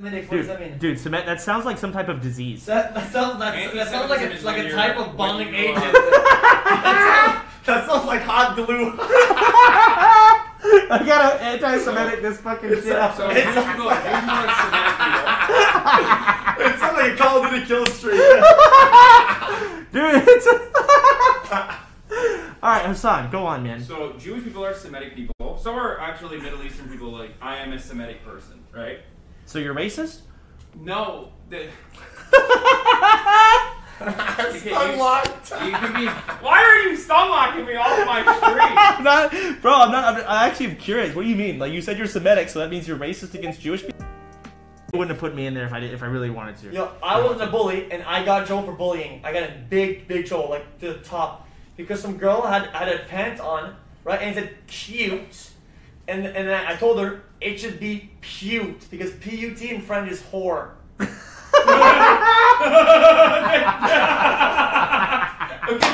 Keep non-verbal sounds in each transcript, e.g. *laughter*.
Dude, dude, cement. That sounds like some type of disease. That, that sounds that, that sounds like a, like a type of bonding agent. that, sounds, *laughs* that sounds like hot glue. *laughs* I gotta anti-Semitic this fucking shit up. So It's- Jewish people, Jewish people are Semitic people. it *laughs* sounds like a Call of Duty kill streak. Dude, it's. All right, Hasan, go on, man. So Jewish people are Semitic people. So are actually Middle Eastern people. Like I am a Semitic person, right? So you're racist? No, the, *laughs* Unlocked. you can be. Why are you stunlocking me off my street? *laughs* I'm not, bro. I'm not. I'm, I actually am curious. What do you mean? Like you said, you're Semitic, so that means you're racist against Jewish people. You wouldn't have put me in there if I did, if I really wanted to. Yo, I wasn't a bully, and I got Joel for bullying. I got a big, big trouble, like to the top, because some girl had had a pant on, right, and it said cute, and and then I told her it should be pute because P U T in French is whore. *laughs* okay,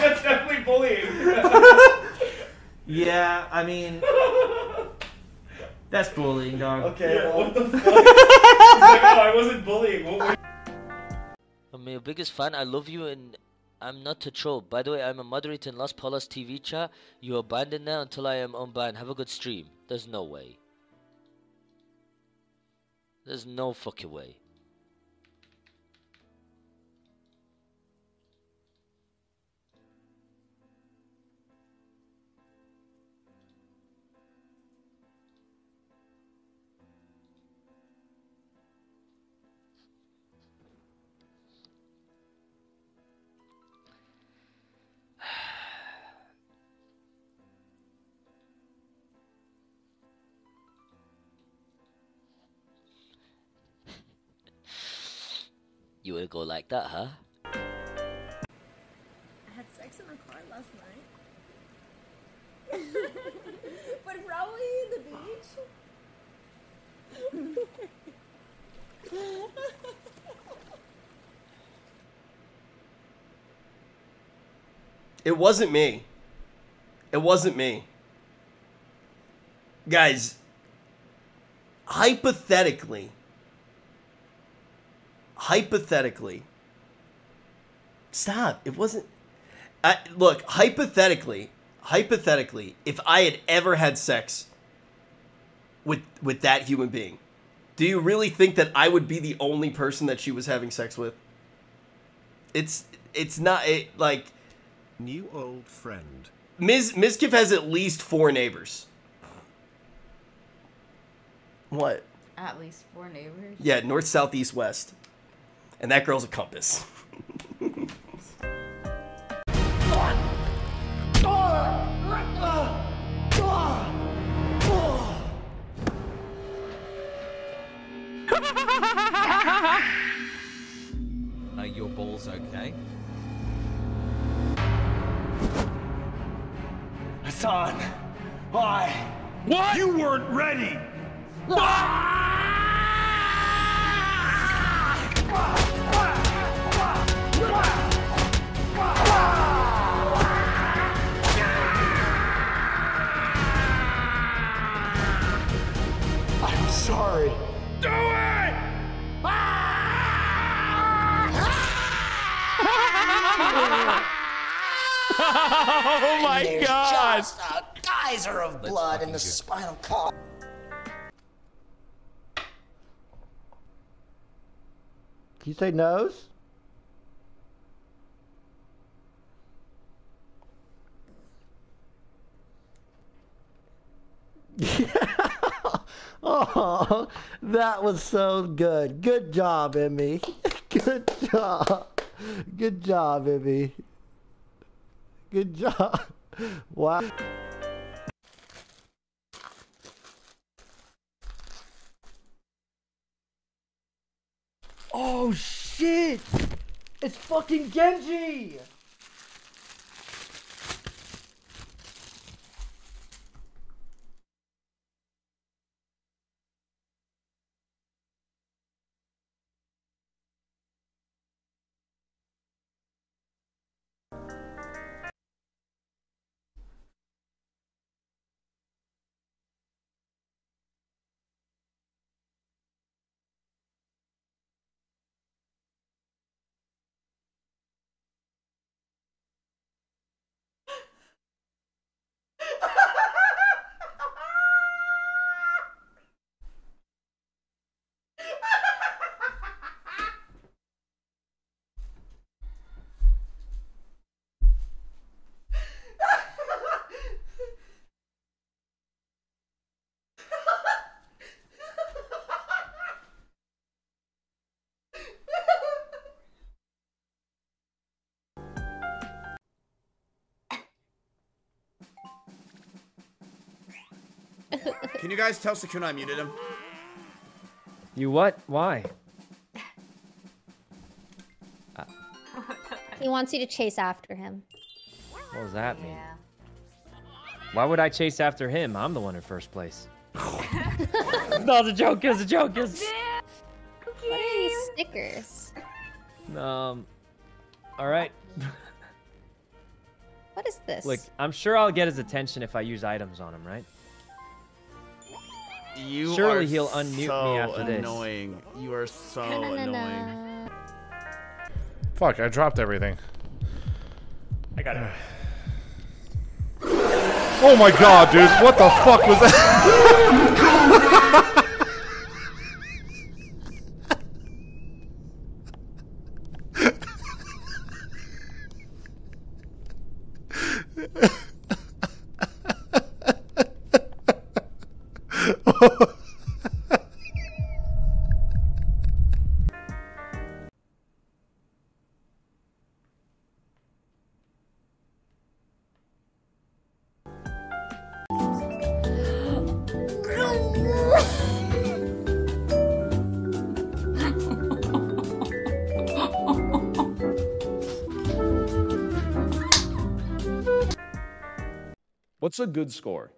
that's definitely bullying. Yeah, I mean, that's bullying, dog. Okay, Yeah, well, what the fuck? It's like, oh, I wasn't bullying. What were I'm your biggest fan. I love you and I'm not a troll. By the way, I'm a moderator in Las Palas TV chat. You abandoned now until I am unbanned. Have a good stream. There's no way. There's no fucking way. You wanna go like that, huh? I had sex in the car last night. *laughs* but probably the beach. *laughs* It wasn't me. It wasn't me. Guys, hypothetically, hypothetically, stop. It wasn't. I, look, hypothetically, hypothetically, if I had ever had sex with with that human being, do you really think that I would be the only person that she was having sex with? It's it's not it like New old friend. Ms. Mizkif has at least four neighbors. What? At least four neighbors. Yeah, north, south, east, west. And that girl's a compass. Are your balls okay? Hasan, why? What? You weren't ready! I'm sorry. Do it! Ah! *laughs* oh my god! Just a geyser of blood in the spinal column. Can you say nose? Oh, that was so good. Good job, Emmy. *laughs* Good job. Good job, Emmy. Good job. *laughs* Wow. Oh shit! It's fucking Genji! Can you guys tell Sykkuno I muted him? You what? Why? *laughs* He wants you to chase after him. What does that mean? Why would I chase after him? I'm the one in first place. no, *laughs* it's a joke. It's a joke. It's... What are these stickers? Um. All right. What is this? Look, I'm sure I'll get his attention if I use items on him, right? You Surely are he'll unmute so me after this. annoying. You are so annoying. Fuck, I dropped everything. I got it. *sighs* Oh my god, dude. What the fuck was that? *laughs* What's a good score?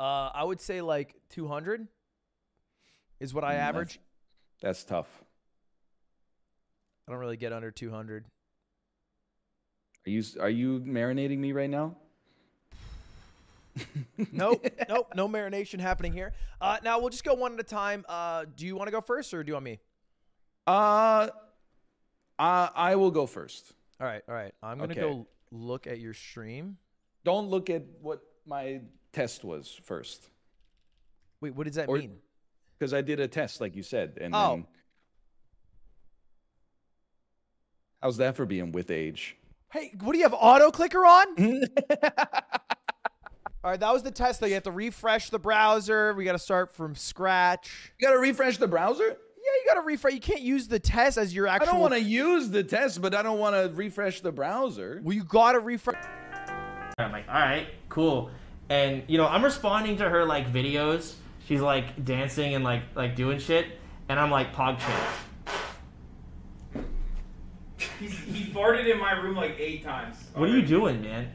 Uh, I would say like 200 is what I Mm, that's- average. That's tough. I don't really get under 200. Are you are you marinating me right now? *laughs* nope, *laughs* nope, no marination happening here. Uh, now we'll just go one at a time. Uh, do you want to go first or do you want me? Uh, I I will go first. All right, all right. I'm gonna Okay. go look at your stream. Don't look at what my test was first. Wait, what does that Or- mean? Because I did a test, like you said, and Oh. then how's that for being with age? Hey, what do you have auto clicker on? *laughs* All right, that was the test though. You have to refresh the browser. We got to start from scratch. You got to refresh the browser? Yeah, you got to refresh. You can't use the test as your actual. I don't want to use the test, but I don't want to refresh the browser. Well, you got to refresh. I'm like, all right, cool. And you know, I'm responding to her like videos. She's like dancing and like like doing shit, and I'm like pog He's, he farted in my room like eight times. What are you doing, man?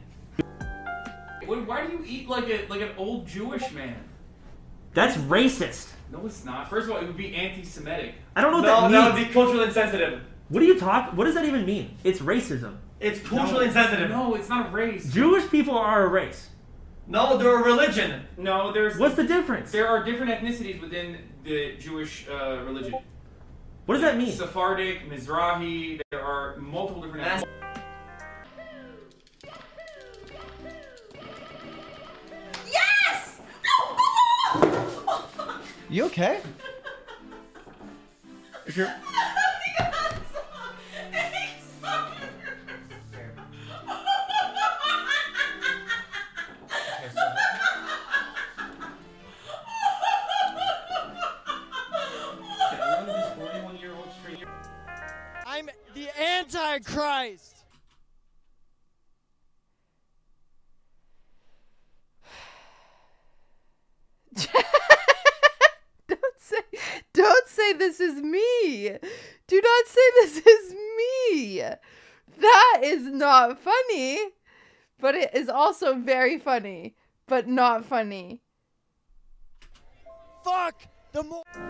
What, why do you eat like a like an old Jewish man? That's racist. No, it's not. First of all, it would be anti-Semitic. I don't know what No, that means. would be culturally insensitive. What do you talk? What does that even mean? It's racism. It's culturally insensitive. No, it's not a race. Jewish people are a race. No, they're a religion. No, there's. What's the difference? There are different ethnicities within the Jewish uh, religion. What does that mean? Sephardic, Mizrahi. There are multiple different. That's- Yes! You okay? *laughs* If you're I'm the Antichrist. *laughs* Don't say, don't say this is me. Do not say this is me. That is not funny, but it is also very funny, but not funny. Fuck the more.